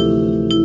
Música